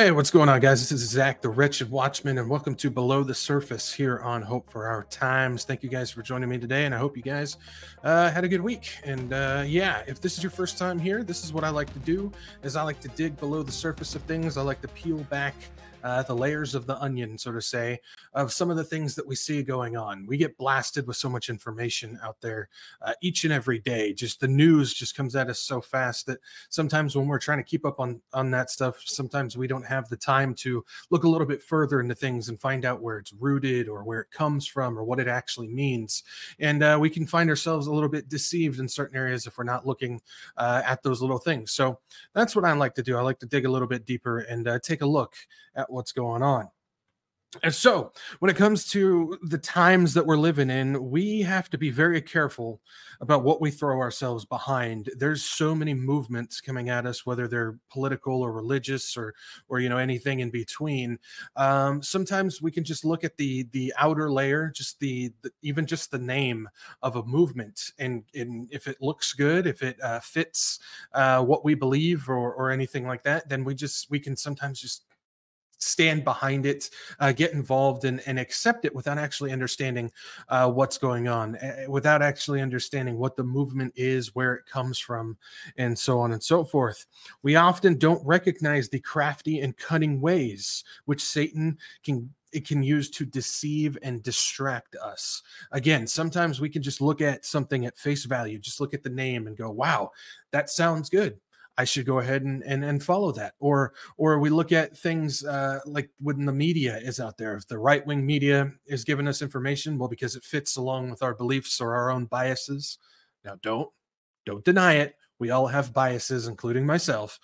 Hey, what's going on, guys? This is Zak, the Wretched Watchman, and welcome to Below the Surface here on Hope for Our Times. Thank you guys for joining me today, and I hope you guys uh, had a good week. And uh, yeah, if this is your first time here, this is what I like to do: is I like to dig below the surface of things. I like to peel back uh, the layers of the onion, so to say, of some of the things that we see going on. We get blasted with so much information out there uh, each and every day. Just the news just comes at us so fast that sometimes when we're trying to keep up on on that stuff, sometimes we don't have the time to look a little bit further into things and find out where it's rooted or where it comes from or what it actually means. And uh, we can find ourselves a little bit deceived in certain areas if we're not looking uh, at those little things. So that's what I like to do. I like to dig a little bit deeper and uh, take a look at what's going on. And so, when it comes to the times that we're living in, we have to be very careful about what we throw ourselves behind. There's so many movements coming at us, whether they're political or religious or, or you know, anything in between. Um, sometimes we can just look at the the outer layer, just the, the even just the name of a movement, and, and if it looks good, if it uh, fits uh, what we believe or or anything like that, then we just we can sometimes just stand behind it, uh, get involved, and, and accept it without actually understanding uh, what's going on, without actually understanding what the movement is, where it comes from, and so on and so forth. We often don't recognize the crafty and cunning ways which Satan can it can use to deceive and distract us. Again, sometimes we can just look at something at face value, just look at the name and go, wow, that sounds good. I should go ahead and, and, and follow that. Or or we look at things uh, like when the media is out there. If the right wing media is giving us information, well, because it fits along with our beliefs or our own biases. Now, don't don't deny it. We all have biases, including myself.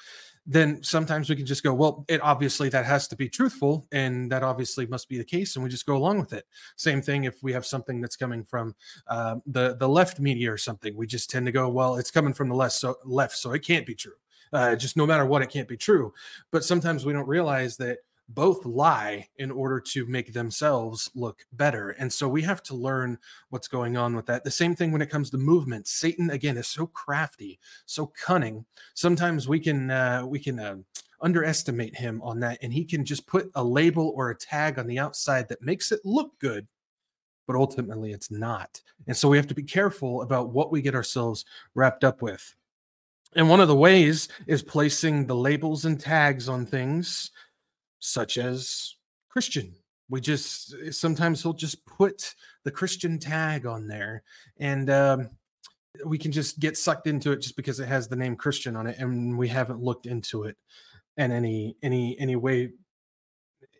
Then sometimes we can just go, well, it obviously that has to be truthful, and that obviously must be the case, and we just go along with it. Same thing if we have something that's coming from uh, the the left media or something, we just tend to go, well, it's coming from the left, so left, so it can't be true uh, just no matter what, it can't be true. But sometimes we don't realize that both lie in order to make themselves look better. And so we have to learn what's going on with that. The same thing when it comes to movement. Satan again is so crafty, so cunning. Sometimes we can uh, we can uh, underestimate him on that, and he can just put a label or a tag on the outside that makes it look good. But ultimately, it's not. And so we have to be careful about what we get ourselves wrapped up with. And one of the ways is placing the labels and tags on things such as Christian. We just sometimes he'll just put the Christian tag on there, and um, we can just get sucked into it just because it has the name Christian on it, and we haven't looked into it in any any any way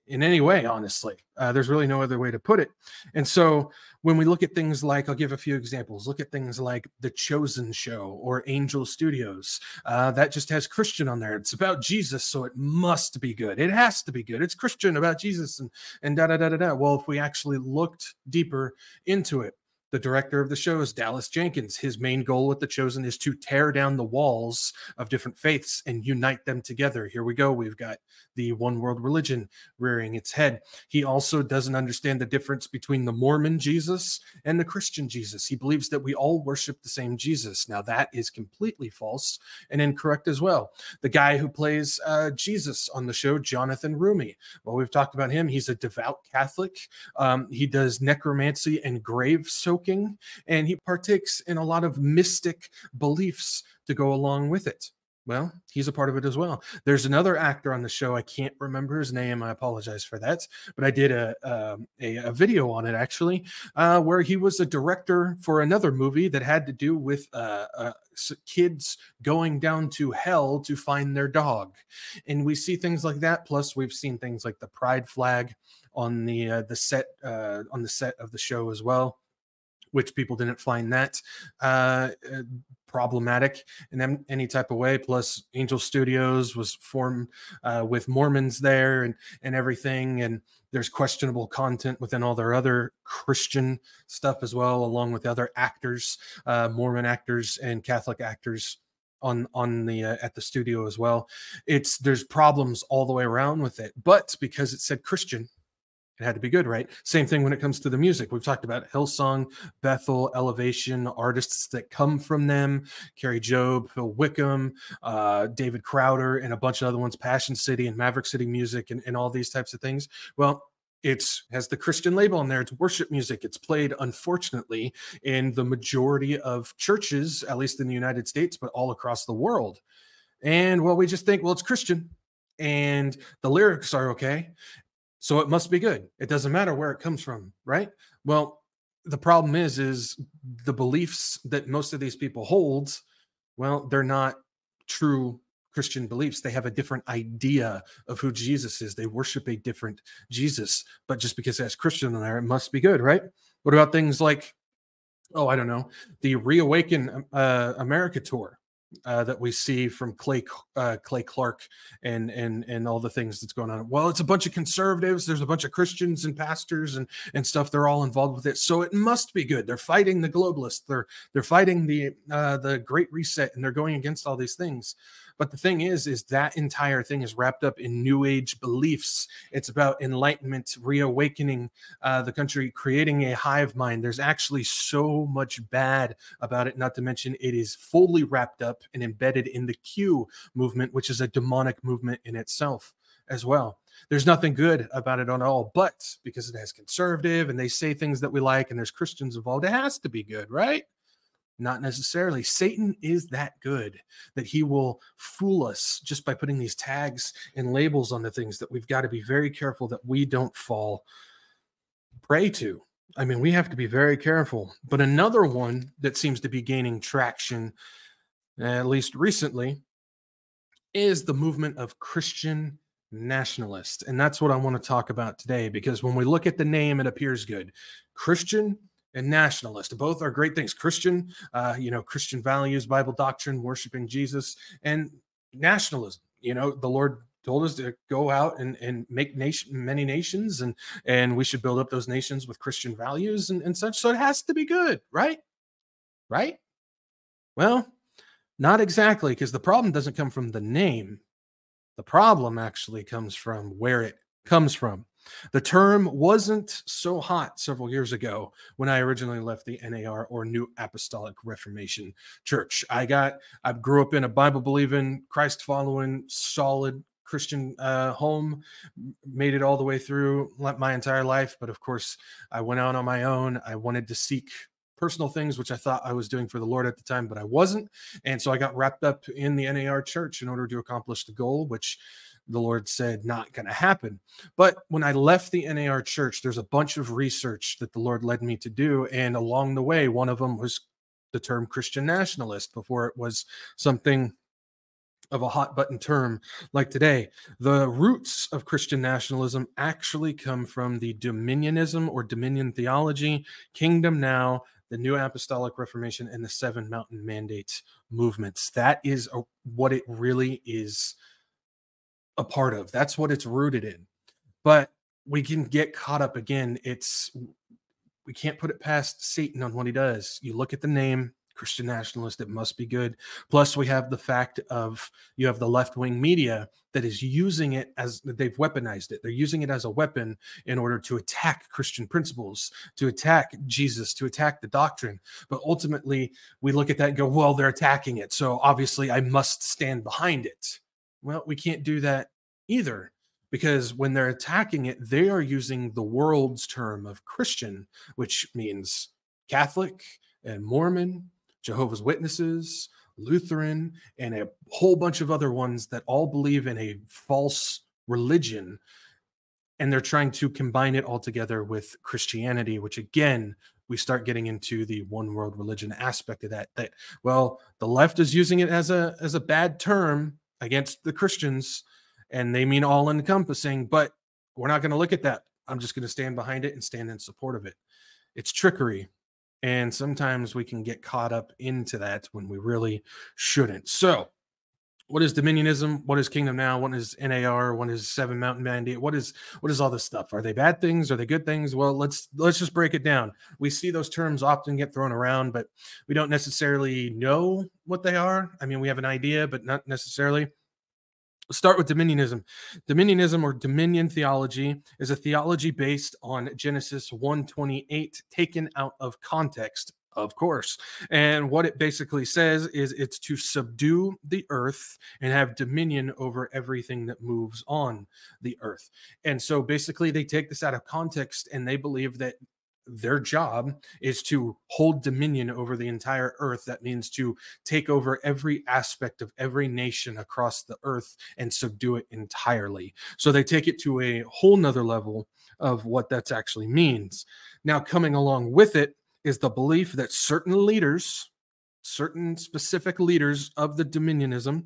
in any way, honestly. Uh, there's really no other way to put it. And so when we look at things like, I'll give a few examples, look at things like The Chosen Show or Angel Studios. Uh, that just has Christian on there. It's about Jesus, so it must be good. It has to be good. It's Christian about Jesus and, and da da da da da. Well, if we actually looked deeper into it, the director of the show is Dallas Jenkins. His main goal with The Chosen is to tear down the walls of different faiths and unite them together. Here we go. We've got the one world religion rearing its head. He also doesn't understand the difference between the Mormon Jesus and the Christian Jesus. He believes that we all worship the same Jesus. Now, that is completely false and incorrect as well. The guy who plays uh, Jesus on the show, Jonathan Roumie, well, we've talked about him. He's a devout Catholic. Um, he does necromancy and grave soaking, and he partakes in a lot of mystic beliefs to go along with it. Well, he's a part of it as well. There's another actor on the show. I can't remember his name. I apologize for that. But I did a um, a, a, video on it actually, uh, where he was a director for another movie that had to do with uh, uh, kids going down to hell to find their dog, and we see things like that. Plus, we've seen things like the pride flag on the uh, the set uh, on the set of the show as well which people didn't find that uh, uh problematic in any type of way. Plus, Angel Studios was formed uh, with Mormons there and and everything, and there's questionable content within all their other Christian stuff as well, along with other actors, uh, Mormon actors and Catholic actors on on the uh, at the studio as well. It's there's problems all the way around with it, but because it said Christian it had to be good, right? Same thing when it comes to the music. We've talked about Hillsong, Bethel, Elevation, artists that come from them, Kari Jobe, Phil Wickham, uh, David Crowder, and a bunch of other ones, Passion City and Maverick City Music, and, and all these types of things. Well, it's has the Christian label on there. It's worship music. It's played, unfortunately, in the majority of churches, at least in the United States, but all across the world. And well, we just think, well, it's Christian and the lyrics are okay so it must be good. It doesn't matter where it comes from, right? Well, the problem is is the beliefs that most of these people hold, well, they're not true Christian beliefs. They have a different idea of who Jesus is. They worship a different Jesus, but just because it has Christian in there, it must be good, right? What about things like, oh, I don't know, the Reawaken uh, America tour? Uh, that we see from Clay uh, Clay Clark and and and all the things that's going on. Well, it's a bunch of conservatives. There's a bunch of Christians and pastors and and stuff. They're all involved with it, so it must be good. They're fighting the globalists. They're they're fighting the uh, the Great Reset, and they're going against all these things. But the thing is, is that entire thing is wrapped up in New Age beliefs. It's about enlightenment, reawakening uh, the country, creating a hive mind. There's actually so much bad about it. Not to mention, it is fully wrapped up and embedded in the Q movement, which is a demonic movement in itself as well. There's nothing good about it at all, but because it has conservative and they say things that we like and there's Christians involved, it has to be good, right? Not necessarily. Satan is that good that he will fool us just by putting these tags and labels on the things that we've got to be very careful that we don't fall prey to. I mean, we have to be very careful. But another one that seems to be gaining traction, at least recently, is the movement of Christian nationalists. And that's what I want to talk about today because when we look at the name, it appears good. Christian and nationalist. Both are great things. Christian, uh, you know, Christian values, Bible doctrine, worshiping Jesus, and nationalism. You know, the Lord told us to go out and, and make nation many nations and and we should build up those nations with Christian values and, and such. So it has to be good, right? Right? Well, not exactly, because the problem doesn't come from the name. The problem actually comes from where it comes from. The term wasn't so hot several years ago when I originally left the NAR or New Apostolic Reformation Church. I got, I grew up in a Bible believing, Christ following, solid Christian uh, home, made it all the way through my entire life. But of course, I went out on my own. I wanted to seek personal things, which I thought I was doing for the Lord at the time, but I wasn't. And so I got wrapped up in the NAR church in order to accomplish the goal, which the Lord said not going to happen. But when I left the NAR church, there's a bunch of research that the Lord led me to do. And along the way, one of them was the term Christian nationalist before it was something of a hot button term like today. The roots of Christian nationalism actually come from the dominionism or dominion theology, kingdom now, the New Apostolic Reformation, and the Seven Mountain Mandates movements. That is a, what it really is a part of. That's what it's rooted in. But we can get caught up again. It's we can't put it past Satan on what he does. You look at the name Christian nationalist, it must be good. Plus, we have the fact of you have the left wing media that is using it as they've weaponized it. They're using it as a weapon in order to attack Christian principles, to attack Jesus, to attack the doctrine. But ultimately, we look at that and go, well, they're attacking it. So obviously, I must stand behind it. Well, we can't do that either because when they're attacking it, they are using the world's term of Christian, which means Catholic and Mormon, Jehovah's Witnesses, Lutheran, and a whole bunch of other ones that all believe in a false religion. And they're trying to combine it all together with Christianity, which again, we start getting into the one world religion aspect of that. That well, the left is using it as a as a bad term against the Christians, and they mean all encompassing, but we're not going to look at that. I'm just going to stand behind it and stand in support of it. It's trickery. And sometimes we can get caught up into that when we really shouldn't. So, what is dominionism? What is kingdom now? What is NAR? What is seven mountain mandate? What is what is all this stuff? Are they bad things? Are they good things? Well, let's let's just break it down. We see those terms often get thrown around, but we don't necessarily know what they are. I mean, we have an idea, but not necessarily. start with dominionism. Dominionism or dominion theology is a theology based on Genesis 128 taken out of context of course. And what it basically says is it's to subdue the earth and have dominion over everything that moves on the earth. And so basically, they take this out of context and they believe that their job is to hold dominion over the entire earth. That means to take over every aspect of every nation across the earth and subdue it entirely. So they take it to a whole nother level of what that actually means. Now, coming along with it is the belief that certain leaders, certain specific leaders of the dominionism,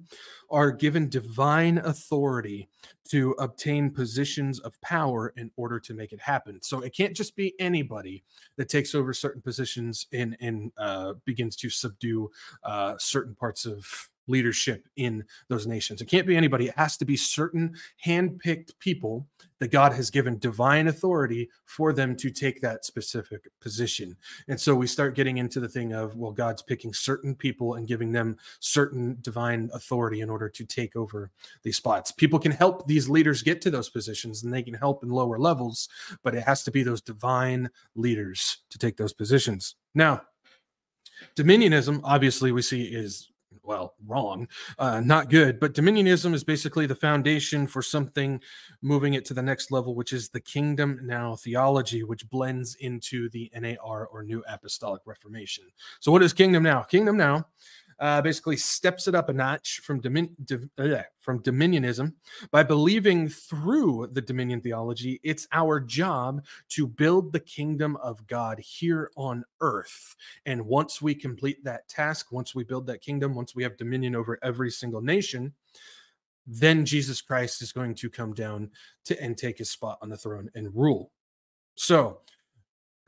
are given divine authority to obtain positions of power in order to make it happen. So it can't just be anybody that takes over certain positions and and uh, begins to subdue uh, certain parts of leadership in those nations. It can't be anybody. It has to be certain handpicked people that God has given divine authority for them to take that specific position. And so we start getting into the thing of, well, God's picking certain people and giving them certain divine authority in order to take over these spots. People can help these leaders get to those positions and they can help in lower levels, but it has to be those divine leaders to take those positions. Now, dominionism obviously we see is well, wrong, uh, not good. But dominionism is basically the foundation for something moving it to the next level, which is the kingdom now theology, which blends into the NAR or New Apostolic Reformation. So, what is kingdom now? Kingdom now uh, basically steps it up a notch from, domin- uh, from dominionism by believing through the dominion theology. It's our job to build the kingdom of God here on earth. And once we complete that task, once we build that kingdom, once we have dominion over every single nation, then Jesus Christ is going to come down to and take his spot on the throne and rule. So,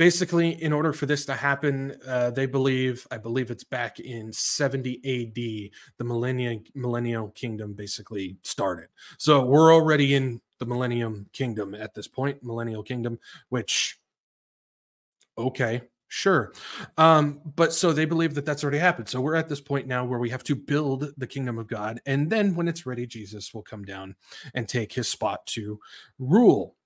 basically in order for this to happen uh, they believe i believe it's back in 70 ad the millennium millennial kingdom basically started. So we're already in the millennium kingdom at this point millennial kingdom which okay sure. Um but so they believe that that's already happened. So we're at this point now where we have to build the kingdom of god and then when it's ready jesus will come down and take his spot to rule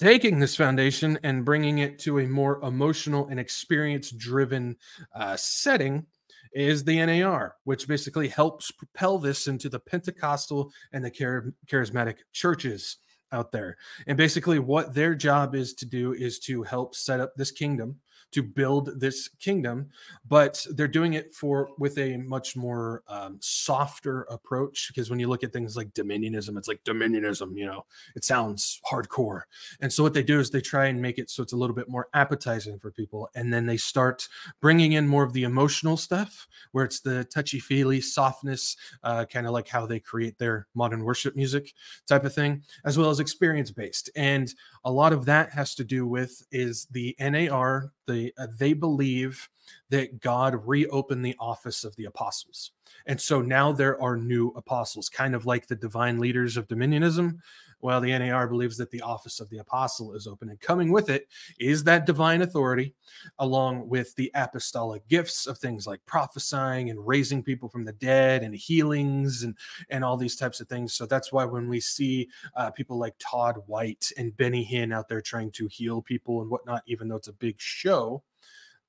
taking this foundation and bringing it to a more emotional and experience driven uh, setting is the NAR, which basically helps propel this into the Pentecostal and the char- charismatic churches out there. And basically, what their job is to do is to help set up this kingdom to build this kingdom, but they're doing it for with a much more um, softer approach. Because when you look at things like dominionism, it's like dominionism, you know, it sounds hardcore. And so what they do is they try and make it so it's a little bit more appetizing for people, and then they start bringing in more of the emotional stuff, where it's the touchy feely softness, uh, kind of like how they create their modern worship music type of thing, as well as experience based. And a lot of that has to do with is the NAR, the uh, they believe that God reopened the office of the apostles. And so now there are new apostles, kind of like the divine leaders of dominionism. Well, the NAR believes that the office of the apostle is open, and coming with it is that divine authority, along with the apostolic gifts of things like prophesying and raising people from the dead and healings and, and all these types of things. So that's why when we see uh, people like Todd White and Benny Hinn out there trying to heal people and whatnot, even though it's a big show,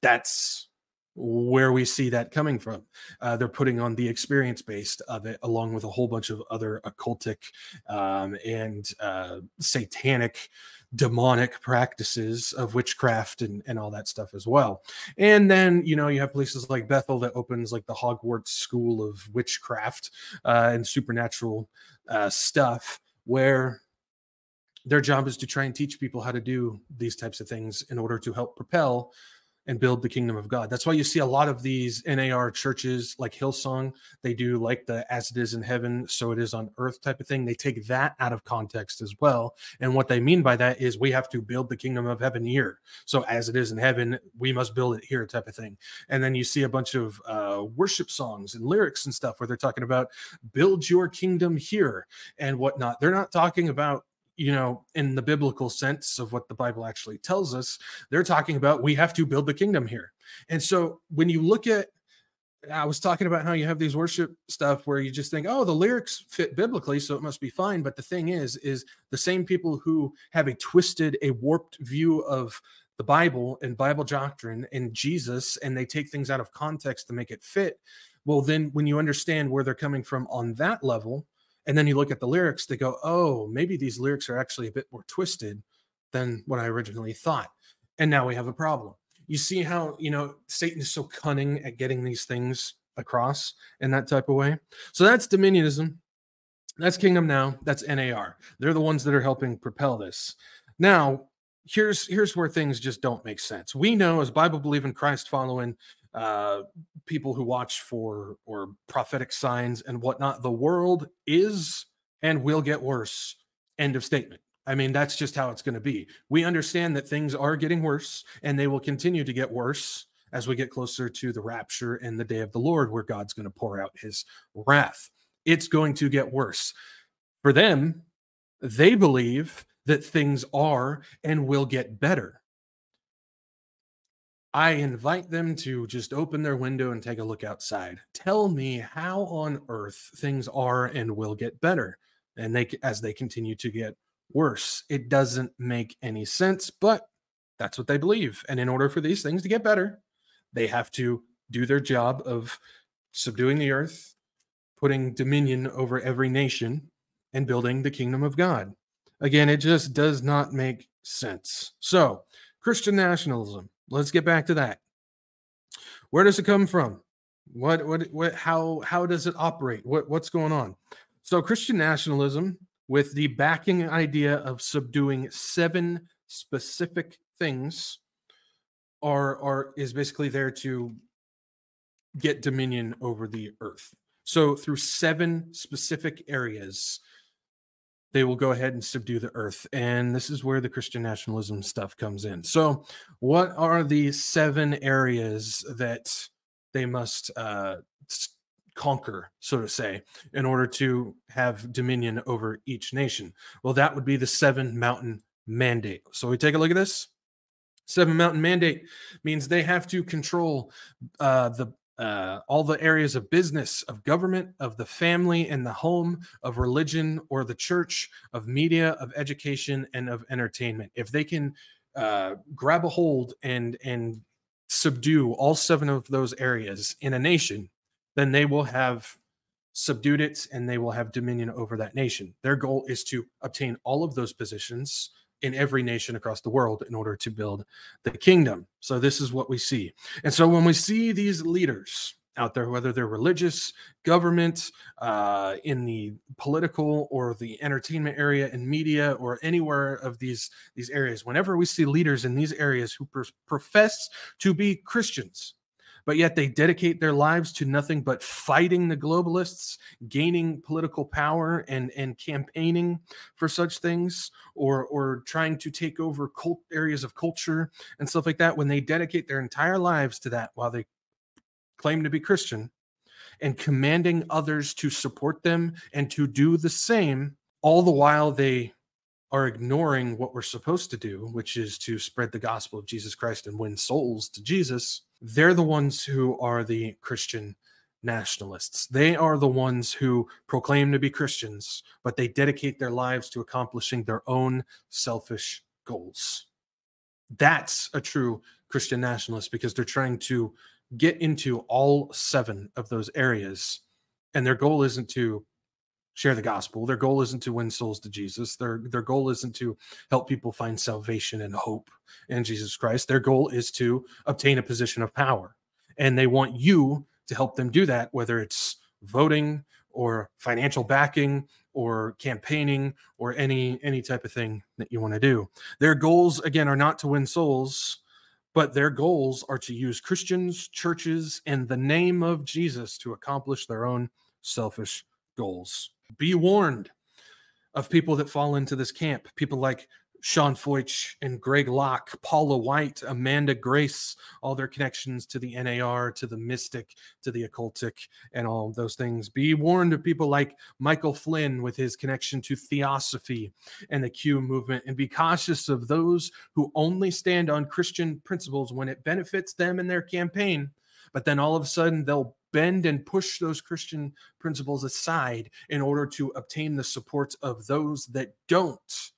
that's where we see that coming from. Uh, they're putting on the experience based of it, along with a whole bunch of other occultic um, and uh, satanic, demonic practices of witchcraft and, and all that stuff as well. And then, you know, you have places like Bethel that opens like the Hogwarts School of Witchcraft uh, and supernatural uh, stuff, where their job is to try and teach people how to do these types of things in order to help propel and build the kingdom of God. That's why you see a lot of these NAR churches like Hillsong, they do like the as it is in heaven, so it is on earth type of thing. They take that out of context as well. And what they mean by that is we have to build the kingdom of heaven here. So as it is in heaven, we must build it here type of thing. And then you see a bunch of uh, worship songs and lyrics and stuff where they're talking about build your kingdom here and whatnot. They're not talking about you know, in the biblical sense of what the Bible actually tells us, they're talking about we have to build the kingdom here. And so when you look at I was talking about how you have these worship stuff where you just think, oh, the lyrics fit biblically, so it must be fine. But the thing is, is the same people who have a twisted, a warped view of the Bible and Bible doctrine and Jesus, and they take things out of context to make it fit. Well, then when you understand where they're coming from on that level, and then you look at the lyrics, they go, oh, maybe these lyrics are actually a bit more twisted than what I originally thought. And now we have a problem you see how you know Satan is so cunning at getting these things across in that type of way. So that's dominionism. That's kingdom now. That's NAR. They're the ones that are helping propel this. Now, here's here's where things just don't make sense. We know as Bible believing Christ following uh, people who watch for or prophetic signs and whatnot, the world is and will get worse. End of statement. I mean, that's just how it's going to be. We understand that things are getting worse and they will continue to get worse as we get closer to the rapture and the day of the Lord, where God's going to pour out his wrath. It's going to get worse. For them, they believe that things are and will get better. I invite them to just open their window and take a look outside. Tell me how on earth things are and will get better. And they as they continue to get worse. It doesn't make any sense, but that's what they believe. And in order for these things to get better, they have to do their job of subduing the earth, putting dominion over every nation, and building the kingdom of God. Again, it just does not make sense. So, Christian nationalism, let's get back to that. Where does it come from? What what what how how does it operate? What what's going on? So Christian nationalism with the backing idea of subduing seven specific things are are is basically there to get dominion over the earth. So through seven specific areas they will go ahead and subdue the earth and this is where the Christian nationalism stuff comes in. So what are the seven areas that they must uh conquer, so to say, in order to have dominion over each nation? Well, that would be the seven mountain mandate. So we take a look at this. Seven mountain mandate means they have to control uh, the uh, all the areas of business, of government, of the family and the home, of religion or the church, of media, of education, and of entertainment. If they can uh, grab a hold and and subdue all seven of those areas in a nation, then they will have subdued it and they will have dominion over that nation. Their goal is to obtain all of those positions in every nation across the world in order to build the kingdom. So, this is what we see. And so, when we see these leaders out there, whether they're religious, government, uh, in the political or the entertainment area, in media, or anywhere of these these areas, whenever we see leaders in these areas who profess to be Christians, but yet they dedicate their lives to nothing but fighting the globalists, gaining political power and, and campaigning for such things, or, or trying to take over cult areas of culture and stuff like that. When they dedicate their entire lives to that while they claim to be Christian and commanding others to support them and to do the same, all the while they are ignoring what we're supposed to do, which is to spread the gospel of Jesus Christ and win souls to Jesus, they're the ones who are the Christian nationalists. They are the ones who proclaim to be Christians, but they dedicate their lives to accomplishing their own selfish goals. That's a true Christian nationalist because they're trying to get into all seven of those areas. And their goal isn't to share the gospel. Their goal isn't to win souls to Jesus. Their their goal isn't to help people find salvation and hope in Jesus Christ. Their goal is to obtain a position of power. And they want you to help them do that whether it's voting or financial backing or campaigning or any any type of thing that you want to do. Their goals again are not to win souls, but their goals are to use Christians, churches and the name of Jesus to accomplish their own selfish goals. Be warned of people that fall into this camp. People like Sean Feucht and Greg Locke, Paula White, Amanda Grace, all their connections to the NAR, to the mystic, to the occultic, and all those things. Be warned of people like Michael Flynn with his connection to theosophy and the Q movement, and be cautious of those who only stand on Christian principles when it benefits them in their campaign. But then all of a sudden they'll bend and push those Christian principles aside in order to obtain the support of those that don't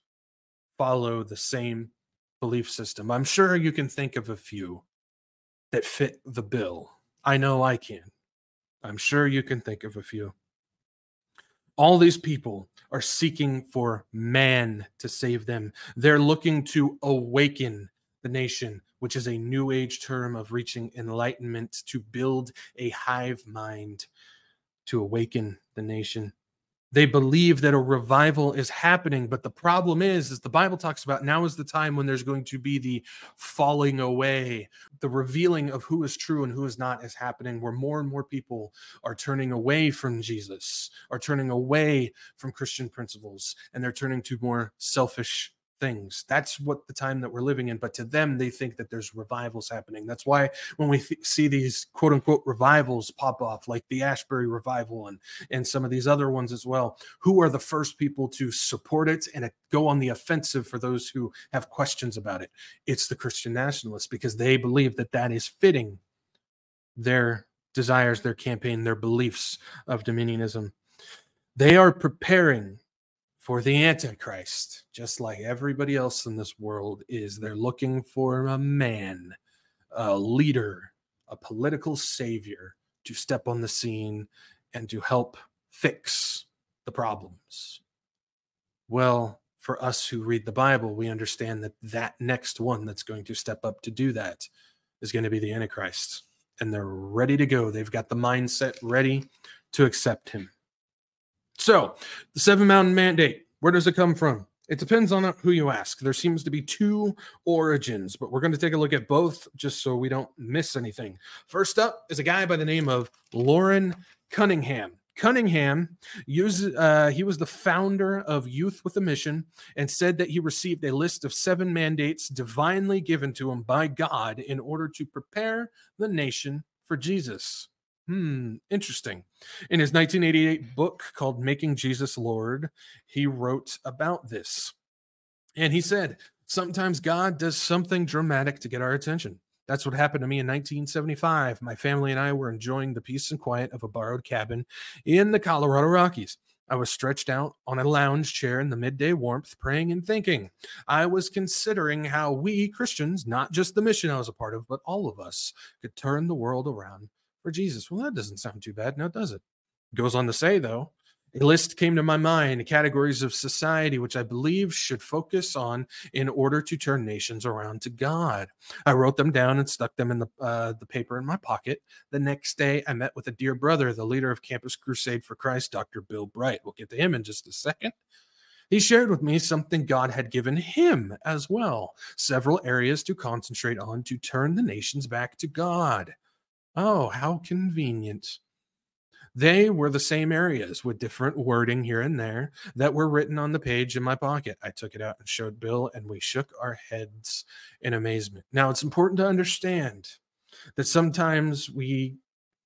follow the same belief system. I'm sure you can think of a few that fit the bill. I know I can. I'm sure you can think of a few. All these people are seeking for man to save them. They're looking to awaken the nation, which is a new age term of reaching enlightenment to build a hive mind to awaken the nation. They believe that a revival is happening but the problem is is the bible talks about now is the time when there's going to be the falling away the revealing of who is true and who is not is happening where more and more people are turning away from jesus are turning away from christian principles and they're turning to more selfish things. That's what the time that we're living in. But to them, they think that there's revivals happening. That's why when we th- see these quote unquote revivals pop off, like the Ashbury revival and and some of these other ones as well, who are the first people to support it and uh, go on the offensive for those who have questions about it? It's the Christian nationalists because they believe that that is fitting their desires, their campaign, their beliefs of dominionism. They are preparing for the Antichrist, just like everybody else in this world is. They're looking for a man, a leader, a political savior to step on the scene and to help fix the problems. Well, for us who read the Bible, we understand that that next one that's going to step up to do that is going to be the Antichrist. And they're ready to go. They've got the mindset ready to accept him. So, the Seven Mountain Mandate, where does it come from? It depends on who you ask. There seems to be two origins, but we're going to take a look at both just so we don't miss anything. First up is a guy by the name of Loren Cunningham. Cunningham used, uh, he was the founder of Youth with a Mission and said that he received a list of seven mandates divinely given to him by God in order to prepare the nation for Jesus. Hmm, interesting. In his 1988 book called Making Jesus Lord, he wrote about this. And he said, Sometimes God does something dramatic to get our attention. That's what happened to me in 1975. My family and I were enjoying the peace and quiet of a borrowed cabin in the Colorado Rockies. I was stretched out on a lounge chair in the midday warmth, praying and thinking. I was considering how we Christians, not just the mission I was a part of, but all of us, could turn the world around for Jesus. Well, that doesn't sound too bad, now does it? Goes on to say, though, a list came to my mind categories of society which I believe should focus on in order to turn nations around to God. I wrote them down and stuck them in the uh, the paper in my pocket. The next day, I met with a dear brother, the leader of Campus Crusade for Christ, Dr. Bill Bright. We'll get to him in just a second. He shared with me something God had given him as well, several areas to concentrate on to turn the nations back to God. Oh, how convenient. They were the same areas with different wording here and there that were written on the page in my pocket. I took it out and showed Bill, and we shook our heads in amazement. Now, it's important to understand that sometimes we,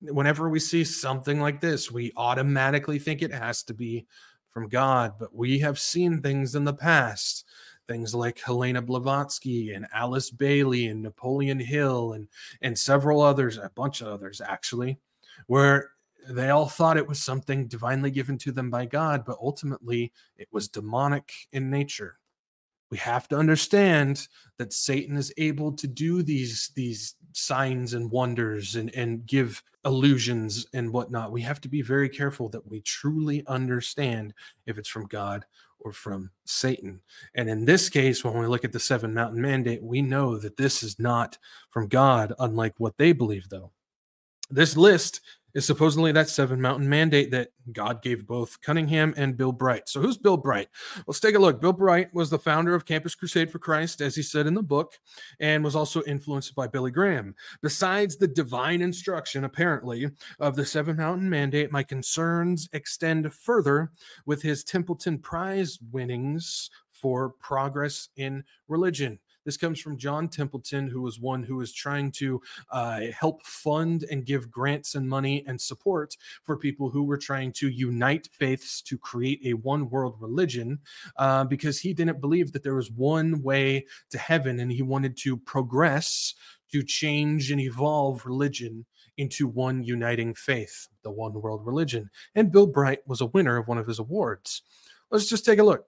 whenever we see something like this, we automatically think it has to be from God, but we have seen things in the past things like Helena Blavatsky and Alice Bailey and Napoleon Hill and and several others, a bunch of others actually, where they all thought it was something divinely given to them by God, but ultimately it was demonic in nature. We have to understand that Satan is able to do these these signs and wonders and, and give illusions and whatnot. We have to be very careful that we truly understand if it's from God or from Satan. And in this case, when we look at the seven mountain mandate, we know that this is not from God, unlike what they believe, though. This list is supposedly that seven mountain mandate that God gave both Cunningham and Bill Bright. So, who's Bill Bright? Let's take a look. Bill Bright was the founder of Campus Crusade for Christ, as he said in the book, and was also influenced by Billy Graham. Besides the divine instruction, apparently, of the seven mountain mandate, my concerns extend further with his Templeton Prize winnings for progress in religion. This comes from John Templeton, who was one who was trying to uh, help fund and give grants and money and support for people who were trying to unite faiths to create a one world religion uh, because he didn't believe that there was one way to heaven and he wanted to progress to change and evolve religion into one uniting faith, the one world religion. And Bill Bright was a winner of one of his awards. Let's just take a look.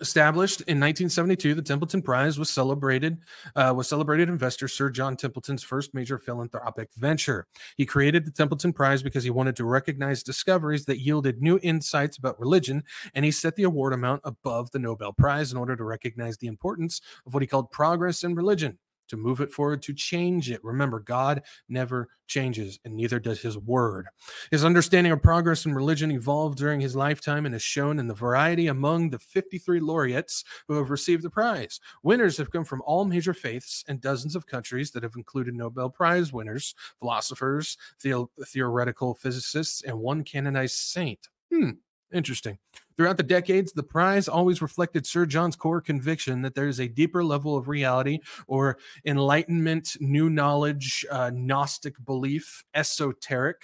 Established in 1972, the Templeton Prize was celebrated uh, was celebrated investor Sir John Templeton's first major philanthropic venture. He created the Templeton Prize because he wanted to recognize discoveries that yielded new insights about religion, and he set the award amount above the Nobel Prize in order to recognize the importance of what he called progress in religion to move it forward, to change it. Remember, God never changes, and neither does his word. His understanding of progress in religion evolved during his lifetime and is shown in the variety among the 53 laureates who have received the prize. Winners have come from all major faiths and dozens of countries that have included Nobel Prize winners, philosophers, the- theoretical physicists, and one canonized saint. Hmm, interesting. Throughout the decades, the prize always reflected Sir John's core conviction that there is a deeper level of reality or enlightenment, new knowledge, uh, Gnostic belief, esoteric.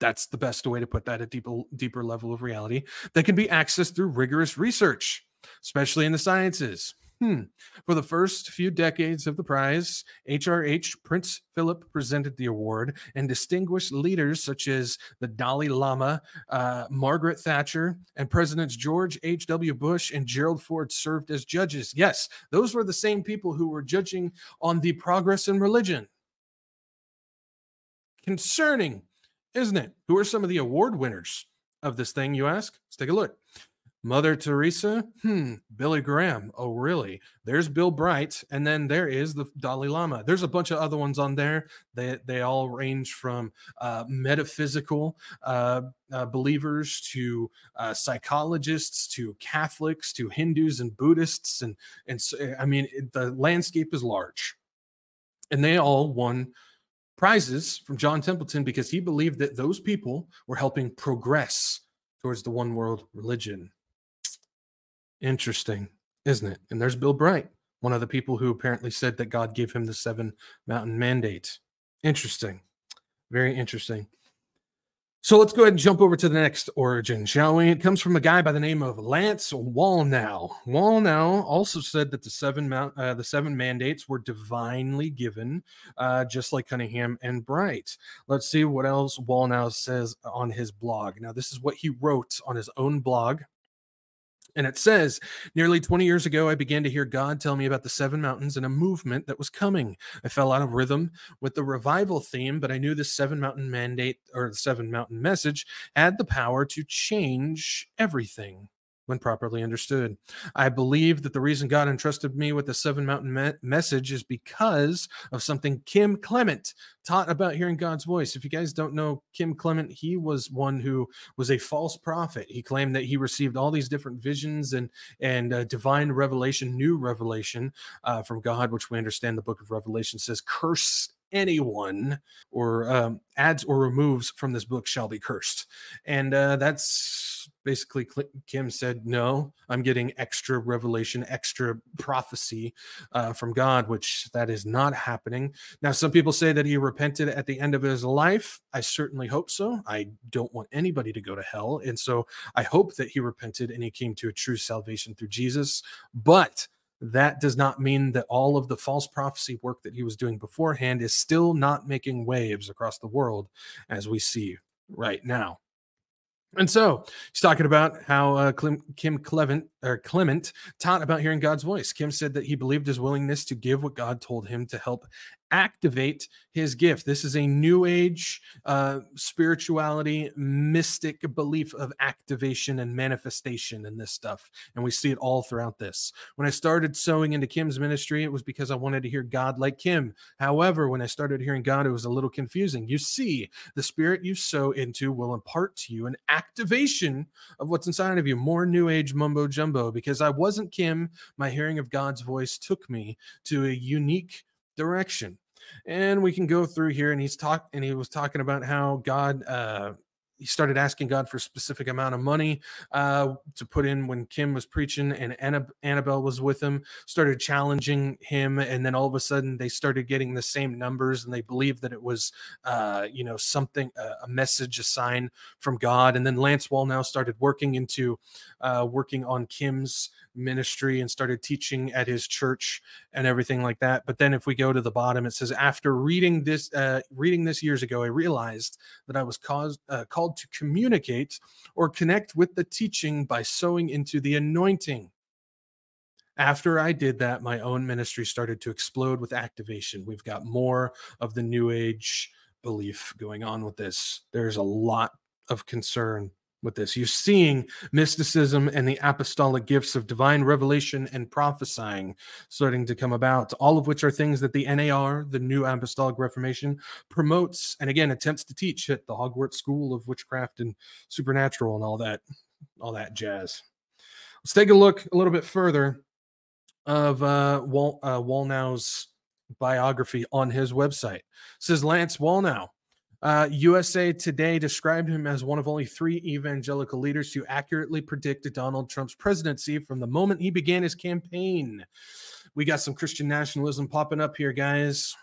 That's the best way to put that, a deeper, deeper level of reality that can be accessed through rigorous research, especially in the sciences. Hmm. For the first few decades of the prize, HRH Prince Philip presented the award, and distinguished leaders such as the Dalai Lama, uh, Margaret Thatcher, and Presidents George H.W. Bush and Gerald Ford served as judges. Yes, those were the same people who were judging on the progress in religion. Concerning, isn't it? Who are some of the award winners of this thing, you ask? Let's take a look. Mother Teresa, hmm, Billy Graham. Oh, really? There's Bill Bright, and then there is the Dalai Lama. There's a bunch of other ones on there. They they all range from uh, metaphysical uh, uh, believers to uh, psychologists to Catholics to Hindus and Buddhists, and and so, I mean it, the landscape is large, and they all won prizes from John Templeton because he believed that those people were helping progress towards the one world religion. Interesting, isn't it? And there's Bill Bright, one of the people who apparently said that God gave him the seven mountain mandate. Interesting. Very interesting. So let's go ahead and jump over to the next origin, shall we? It comes from a guy by the name of Lance Wallnau. Wallnau also said that the seven mount, uh, the seven mandates were divinely given, uh, just like Cunningham and Bright. Let's see what else Wallnau says on his blog. Now, this is what he wrote on his own blog. And it says, nearly 20 years ago, I began to hear God tell me about the seven mountains and a movement that was coming. I fell out of rhythm with the revival theme, but I knew the seven mountain mandate or the seven mountain message had the power to change everything when properly understood. I believe that the reason God entrusted me with the Seven Mountain me- message is because of something Kim Clement taught about hearing God's voice. If you guys don't know Kim Clement, he was one who was a false prophet. He claimed that he received all these different visions and and uh, divine revelation, new revelation uh, from God, which we understand the book of Revelation says, "Curse." anyone or um, adds or removes from this book shall be cursed and uh, that's basically kim said no i'm getting extra revelation extra prophecy uh, from god which that is not happening. Now some people say that he repented at the end of his life. I certainly hope so. I don't want anybody to go to hell. And so i hope that he repented and he came to a true salvation through jesus. But that does not mean that all of the false prophecy work that he was doing beforehand is still not making waves across the world as we see right now. And so he's talking about how uh, Kim Clement or Clement taught about hearing God's voice. Kim said that he believed his willingness to give what God told him to help activate his gift. This is a new age uh, spirituality, mystic belief of activation and manifestation and this stuff. And we see it all throughout this. When I started sowing into Kim's ministry, it was because I wanted to hear God like Kim. However, when I started hearing God, it was a little confusing. You see, the spirit you sow into will impart to you an activation of what's inside of you, more new age mumbo jumbo. Because I wasn't Kim, my hearing of God's voice took me to a unique direction. And we can go through here, and he's talk and he was talking about how God uh, he started asking God for a specific amount of money uh, to put in when Kim was preaching and Anna, Annabelle was with him, started challenging him. And then all of a sudden they started getting the same numbers and they believed that it was, uh, you know, something, uh, a message, a sign from God. And then Lance Wallnau started working into uh, working on Kim's ministry and started teaching at his church and everything like that. But then if we go to the bottom, it says, after reading this, uh, reading this years ago, I realized that I was caused, uh, called to communicate or connect with the teaching by sowing into the anointing. After I did that, my own ministry started to explode with activation. We've got more of the new age belief going on with this. There's a lot of concern with this. You're seeing mysticism and the apostolic gifts of divine revelation and prophesying starting to come about, all of which are things that the NAR, the New Apostolic Reformation, promotes and again attempts to teach at the Hogwarts School of Witchcraft and Supernatural and all that, all that jazz. Let's take a look a little bit further of uh, Wal- uh, Wallnau's biography on his website. It says Lance Wallnau uh, USA Today described him as one of only three evangelical leaders to accurately predict Donald Trump's presidency from the moment he began his campaign. We got some Christian nationalism popping up here, guys.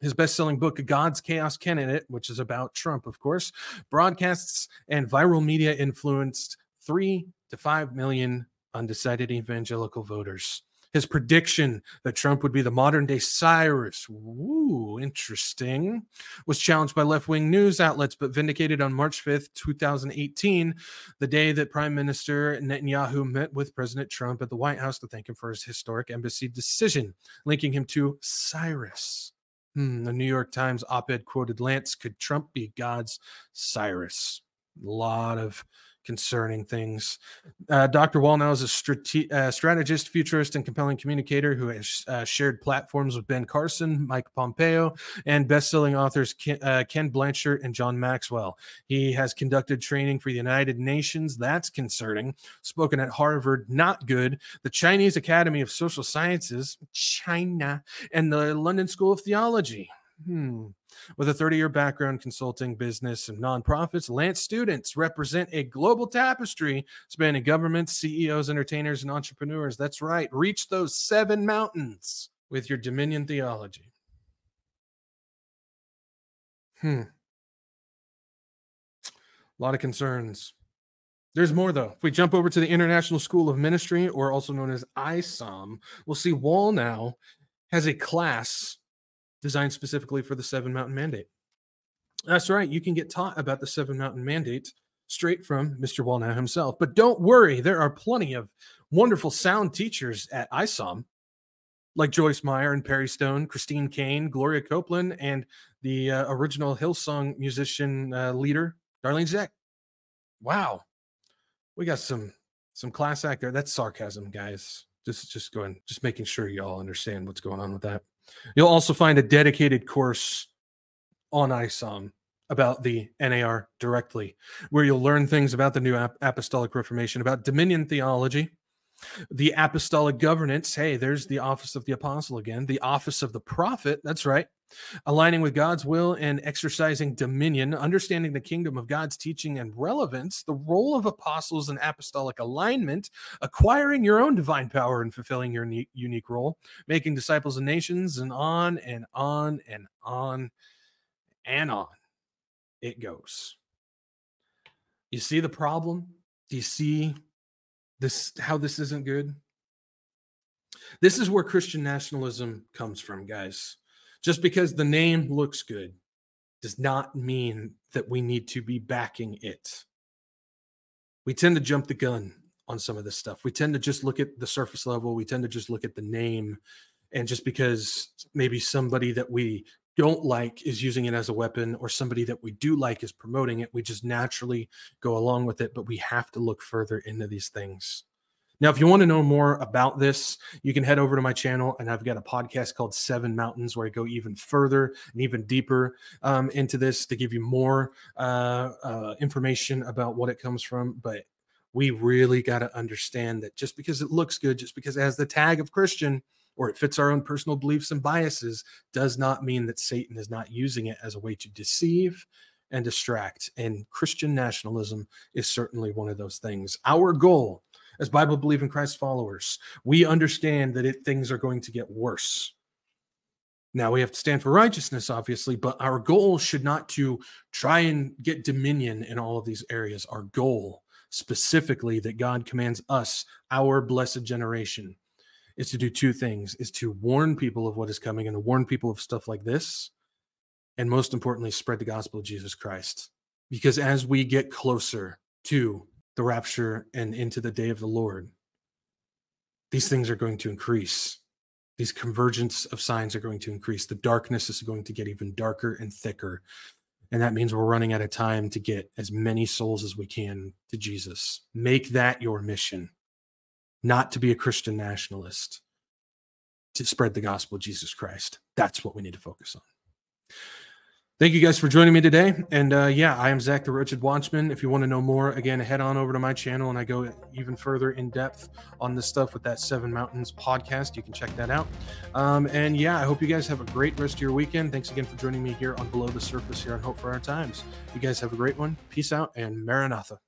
His best selling book, God's Chaos Candidate, which is about Trump, of course, broadcasts and viral media influenced three to five million undecided evangelical voters his prediction that Trump would be the modern day Cyrus, ooh, interesting, was challenged by left wing news outlets, but vindicated on March 5th, 2018, the day that Prime Minister Netanyahu met with President Trump at the White House to thank him for his historic embassy decision, linking him to Cyrus. Hmm, the New York Times op ed quoted Lance Could Trump be God's Cyrus? A lot of concerning things. Uh, Dr. Wallnau is a strate- uh, strategist, futurist, and compelling communicator who has uh, shared platforms with Ben Carson, Mike Pompeo, and best-selling authors Ken, uh, Ken Blanchard and John Maxwell. He has conducted training for the United Nations. That's concerning. Spoken at Harvard, not good. The Chinese Academy of Social Sciences, China, and the London School of Theology. Hmm. With a 30 year background consulting business and nonprofits, Lance students represent a global tapestry spanning governments, CEOs, entertainers, and entrepreneurs. That's right. Reach those seven mountains with your dominion theology. Hmm. A lot of concerns. There's more though. If we jump over to the International School of Ministry, or also known as ISOM, we'll see Wallnau has a class designed specifically for the Seven Mountain Mandate. That's right. You can get taught about the Seven Mountain Mandate straight from Mr. Wallnau himself. But don't worry, there are plenty of wonderful sound teachers at ISOM, like Joyce Meyer and Perry Stone, Christine Caine, Gloria Copeland, and the uh, original Hillsong musician uh, leader, Darlene Zschech. Wow, we got some some class act there. That's sarcasm, guys. Just just going, just making sure you all understand what's going on with that. You'll also find a dedicated course on ISOM about the NAR directly, where you'll learn things about the new apostolic reformation, about dominion theology, the apostolic governance. Hey, there's the office of the apostle again, the office of the prophet. That's right aligning with God's will and exercising dominion, understanding the kingdom of God's teaching and relevance, the role of apostles and apostolic alignment, acquiring your own divine power and fulfilling your unique role, making disciples of nations, and on and on and on and on it goes. You see the problem? Do you see this how this isn't good? This is where Christian nationalism comes from, guys. Just because the name looks good does not mean that we need to be backing it. We tend to jump the gun on some of this stuff. We tend to just look at the surface level. We tend to just look at the name. And just because maybe somebody that we don't like is using it as a weapon or somebody that we do like is promoting it, we just naturally go along with it. But we have to look further into these things. Now, if you want to know more about this, you can head over to my channel, and I've got a podcast called Seven Mountains where I go even further and even deeper um, into this to give you more uh, uh, information about what it comes from. But we really got to understand that just because it looks good, just because it has the tag of Christian, or it fits our own personal beliefs and biases, does not mean that Satan is not using it as a way to deceive and distract. And Christian nationalism is certainly one of those things. Our goal as Bible believing Christ followers, we understand that it, things are going to get worse. Now we have to stand for righteousness, obviously, but our goal should not to try and get dominion in all of these areas. Our goal, specifically, that God commands us, our blessed generation, is to do two things: is to warn people of what is coming and to warn people of stuff like this, and most importantly, spread the gospel of Jesus Christ. Because as we get closer to the rapture and into the day of the Lord, these things are going to increase. These convergence of signs are going to increase. The darkness is going to get even darker and thicker. And that means we're running out of time to get as many souls as we can to Jesus. Make that your mission, not to be a Christian nationalist, to spread the gospel of Jesus Christ. That's what we need to focus on. Thank you guys for joining me today. And uh, yeah, I am Zak the Wretched Watchman. If you want to know more, again, head on over to my channel and I go even further in depth on this stuff with that Seven Mountains podcast. You can check that out. Um, and yeah, I hope you guys have a great rest of your weekend. Thanks again for joining me here on Below the Surface here on Hope for Our Times. You guys have a great one. Peace out and Maranatha.